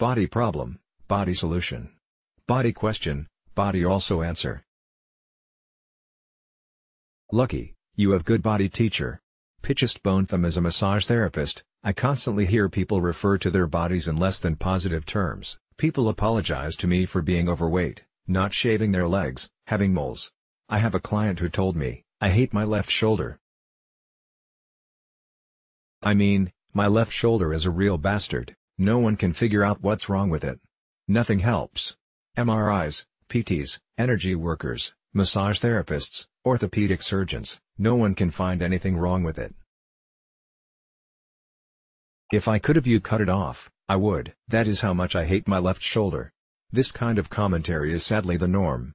Body problem, body solution. Body question, body also answer. Lucky, you have good body teacher. Pitchest Bontham is a massage therapist, I constantly hear people refer to their bodies in less than positive terms. People apologize to me for being overweight, not shaving their legs, having moles. I have a client who told me, I hate my left shoulder. I mean, my left shoulder is a real bastard. No one can figure out what's wrong with it. Nothing helps. MRIs, PTs, energy workers, massage therapists, orthopedic surgeons, no one can find anything wrong with it. If I could have you cut it off, I would. That is how much I hate my left shoulder. This kind of commentary is sadly the norm.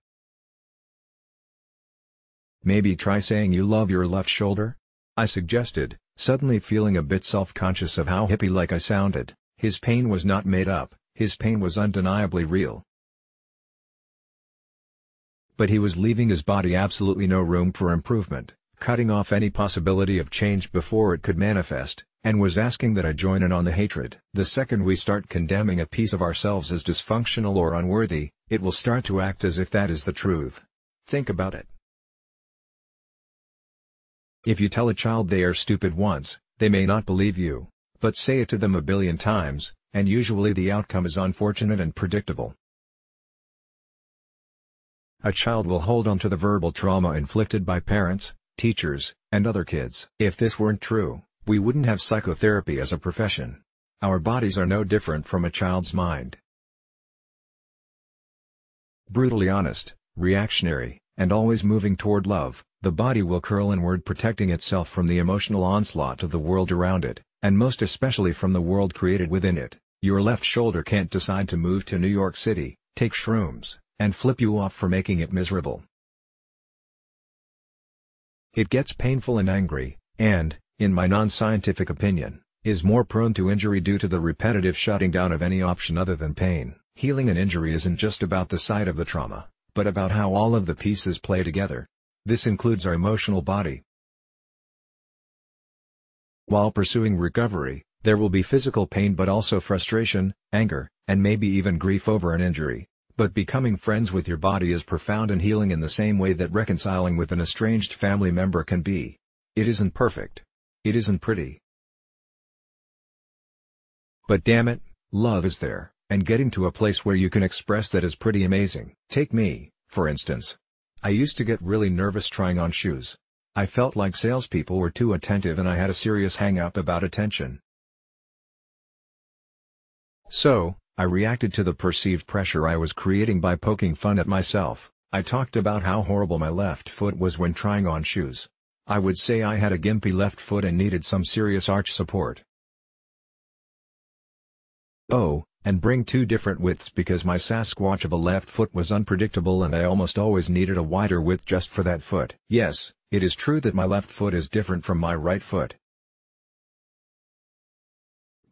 Maybe try saying you love your left shoulder? I suggested, suddenly feeling a bit self-conscious of how hippie-like I sounded. His pain was not made up, his pain was undeniably real. But he was leaving his body absolutely no room for improvement, cutting off any possibility of change before it could manifest, and was asking that I join in on the hatred. The second we start condemning a piece of ourselves as dysfunctional or unworthy, it will start to act as if that is the truth. Think about it. If you tell a child they are stupid once, they may not believe you. But say it to them a billion times, and usually the outcome is unfortunate and predictable. A child will hold on to the verbal trauma inflicted by parents, teachers, and other kids. If this weren't true, we wouldn't have psychotherapy as a profession. Our bodies are no different from a child's mind. Brutally honest, reactionary, and always moving toward love, the body will curl inward protecting itself from the emotional onslaught of the world around it, and most especially from the world created within it. Your left shoulder can't decide to move to New York City, take shrooms, and flip you off for making it miserable. It gets painful and angry, and, in my non-scientific opinion, is more prone to injury due to the repetitive shutting down of any option other than pain. Healing an injury isn't just about the site of the trauma, but about how all of the pieces play together. This includes our emotional body. While pursuing recovery, there will be physical pain but also frustration, anger, and maybe even grief over an injury. But becoming friends with your body is profound and healing in the same way that reconciling with an estranged family member can be. It isn't perfect. It isn't pretty. But damn it, love is there, and getting to a place where you can express that is pretty amazing. Take me, for instance. I used to get really nervous trying on shoes. I felt like salespeople were too attentive and I had a serious hang-up about attention. So, I reacted to the perceived pressure I was creating by poking fun at myself. I talked about how horrible my left foot was when trying on shoes. I would say I had a gimpy left foot and needed some serious arch support. Oh, and bring two different widths because my Sasquatch of a left foot was unpredictable and I almost always needed a wider width just for that foot. Yes, it is true that my left foot is different from my right foot.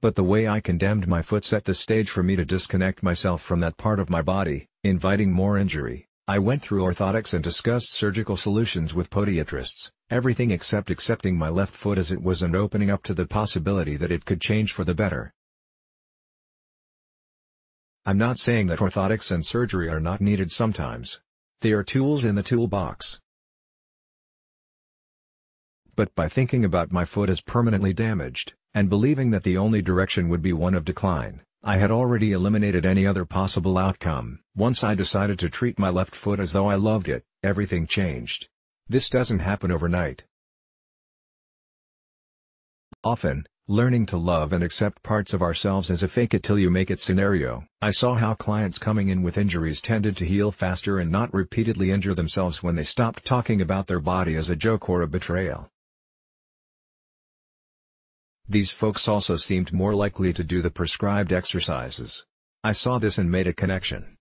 But the way I condemned my foot set the stage for me to disconnect myself from that part of my body, inviting more injury. I went through orthotics and discussed surgical solutions with podiatrists, everything except accepting my left foot as it was and opening up to the possibility that it could change for the better. I'm not saying that orthotics and surgery are not needed sometimes. They are tools in the toolbox. But by thinking about my foot as permanently damaged, and believing that the only direction would be one of decline, I had already eliminated any other possible outcome. Once I decided to treat my left foot as though I loved it, everything changed. This doesn't happen overnight. Often, learning to love and accept parts of ourselves as a fake it till you make it scenario. I saw how clients coming in with injuries tended to heal faster and not repeatedly injure themselves when they stopped talking about their body as a joke or a betrayal. These folks also seemed more likely to do the prescribed exercises. I saw this and made a connection.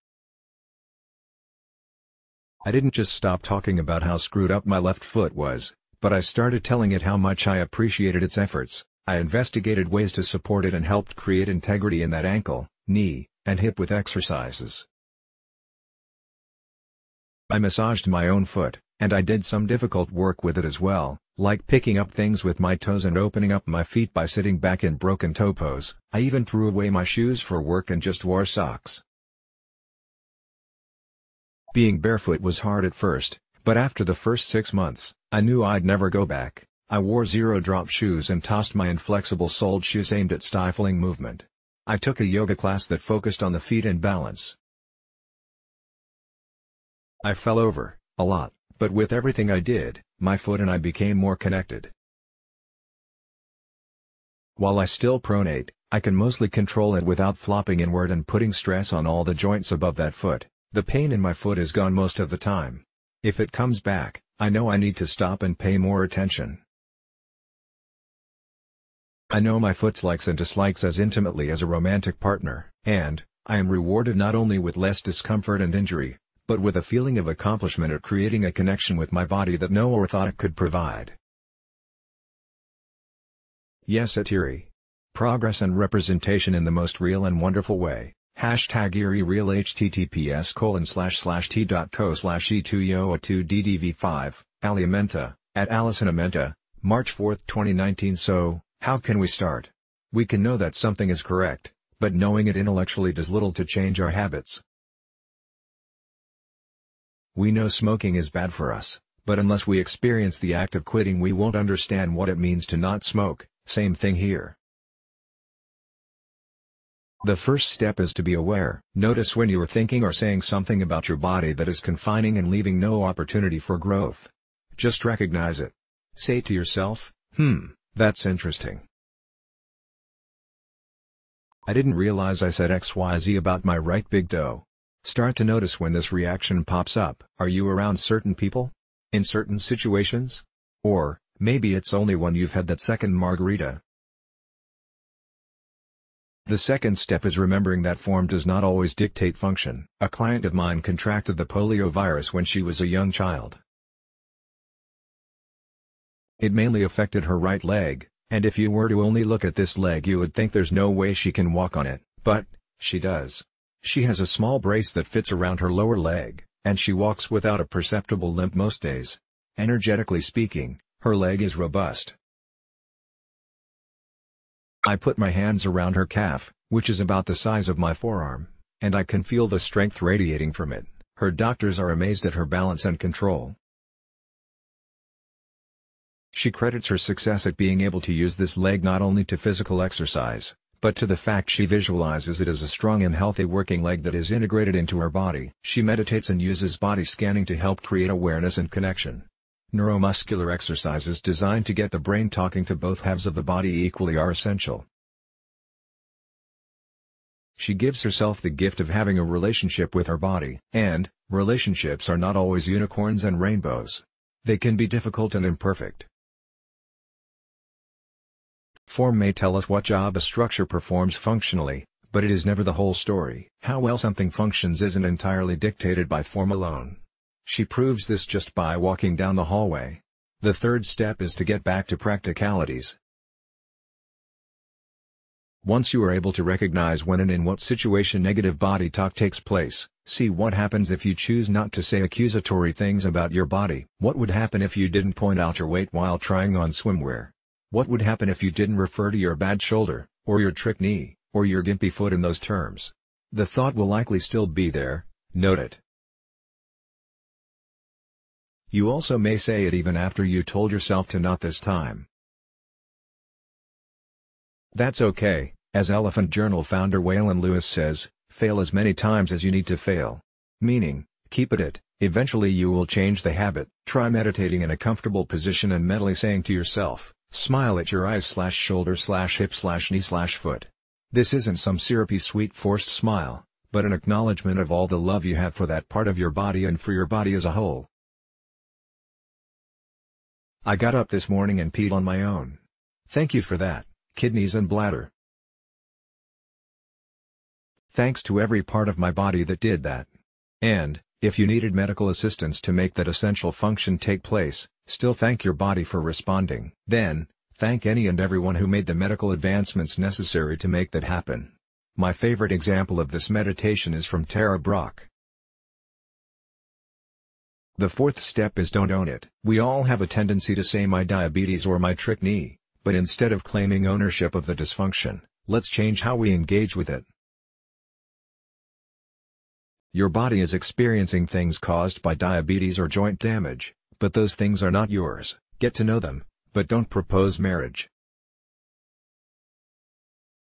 I didn't just stop talking about how screwed up my left foot was, but I started telling it how much I appreciated its efforts. I investigated ways to support it and helped create integrity in that ankle, knee, and hip with exercises. I massaged my own foot, and I did some difficult work with it as well, like picking up things with my toes and opening up my feet by sitting back in broken toe pose. I even threw away my shoes for work and just wore socks. Being barefoot was hard at first, but after the first six months, I knew I'd never go back. I wore zero-drop shoes and tossed my inflexible soled shoes aimed at stifling movement. I took a yoga class that focused on the feet and balance. I fell over, a lot, but with everything I did, my foot and I became more connected. While I still pronate, I can mostly control it without flopping inward and putting stress on all the joints above that foot. The pain in my foot is gone most of the time. If it comes back, I know I need to stop and pay more attention. I know my foot's likes and dislikes as intimately as a romantic partner, and, I am rewarded not only with less discomfort and injury, but with a feeling of accomplishment at creating a connection with my body that no orthotic could provide. Yes Atiri. Progress and representation in the most real and wonderful way. Hashtag Erie Real https colon slash slash t.co slash e2yoa2ddv5, Aliamenta, at Alison Amenta, March 4, 2019 So, how can we start? We can know that something is correct, but knowing it intellectually does little to change our habits. We know smoking is bad for us, but unless we experience the act of quitting we won't understand what it means to not smoke, same thing here. The first step is to be aware. Notice when you are thinking or saying something about your body that is confining and leaving no opportunity for growth. Just recognize it. Say to yourself, hmm, that's interesting. I didn't realize I said XYZ about my right big toe. Start to notice when this reaction pops up. Are you around certain people? In certain situations? Or, maybe it's only when you've had that second margarita. The second step is remembering that form does not always dictate function. A client of mine contracted the polio virus when she was a young child. It mainly affected her right leg, and if you were to only look at this leg you would think there's no way she can walk on it. But, she does. She has a small brace that fits around her lower leg, and she walks without a perceptible limp most days. Energetically speaking, her leg is robust. I put my hands around her calf, which is about the size of my forearm, and I can feel the strength radiating from it. Her doctors are amazed at her balance and control. She credits her success at being able to use this leg not only to physical exercise, but to the fact she visualizes it as a strong and healthy working leg that is integrated into her body. She meditates and uses body scanning to help create awareness and connection. Neuromuscular exercises designed to get the brain talking to both halves of the body equally are essential. She gives herself the gift of having a relationship with her body. And, relationships are not always unicorns and rainbows. They can be difficult and imperfect. Form may tell us what job a structure performs functionally, but it is never the whole story. How well something functions isn't entirely dictated by form alone. She proves this just by walking down the hallway. The third step is to get back to practicalities. Once you are able to recognize when and in what situation negative body talk takes place, see what happens if you choose not to say accusatory things about your body. What would happen if you didn't point out your weight while trying on swimwear? What would happen if you didn't refer to your bad shoulder, or your trick knee, or your gimpy foot in those terms? The thought will likely still be there, note it. You also may say it even after you told yourself to not this time. That's okay, as Elephant Journal founder Waylon Lewis says, fail as many times as you need to fail. Meaning, keep at it, eventually you will change the habit. Try meditating in a comfortable position and mentally saying to yourself, smile at your eyes slash shoulder slash hip slash knee slash foot. This isn't some syrupy sweet forced smile, but an acknowledgement of all the love you have for that part of your body and for your body as a whole. I got up this morning and peed on my own. Thank you for that, kidneys and bladder. Thanks to every part of my body that did that. And, if you needed medical assistance to make that essential function take place, still thank your body for responding. Then, thank any and everyone who made the medical advancements necessary to make that happen. My favorite example of this meditation is from Tara Brach. The fourth step is don't own it. We all have a tendency to say my diabetes or my trick knee, but instead of claiming ownership of the dysfunction, let's change how we engage with it. Your body is experiencing things caused by diabetes or joint damage, but those things are not yours. Get to know them, but don't propose marriage.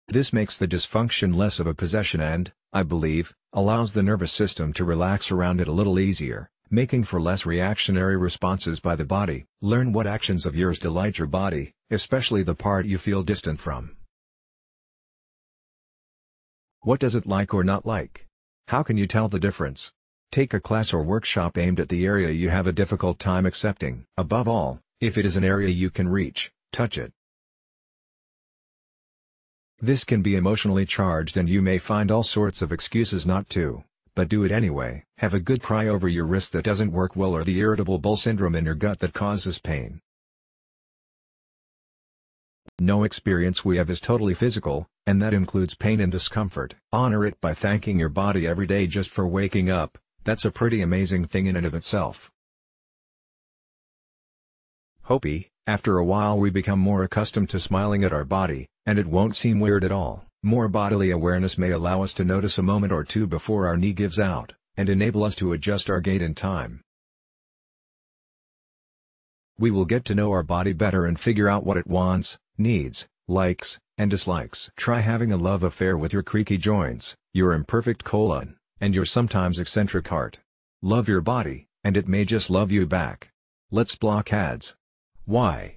This makes the dysfunction less of a possession and, I believe, allows the nervous system to relax around it a little easier, making for less reactionary responses by the body. Learn what actions of yours delight your body, especially the part you feel distant from. What does it like or not like? How can you tell the difference? Take a class or workshop aimed at the area you have a difficult time accepting. Above all, if it is an area you can reach, touch it. This can be emotionally charged and you may find all sorts of excuses not to, but do it anyway. Have a good cry over your wrist that doesn't work well or the irritable bowel syndrome in your gut that causes pain. No experience we have is totally physical, and that includes pain and discomfort. Honor it by thanking your body every day just for waking up, that's a pretty amazing thing in and of itself. Hopi, after a while we become more accustomed to smiling at our body, and it won't seem weird at all. More bodily awareness may allow us to notice a moment or two before our knee gives out, and enable us to adjust our gait in time. We will get to know our body better and figure out what it wants, needs, likes, and dislikes. Try having a love affair with your creaky joints, your imperfect colon, and your sometimes eccentric heart. Love your body, and it may just love you back. Let's block ads. Why?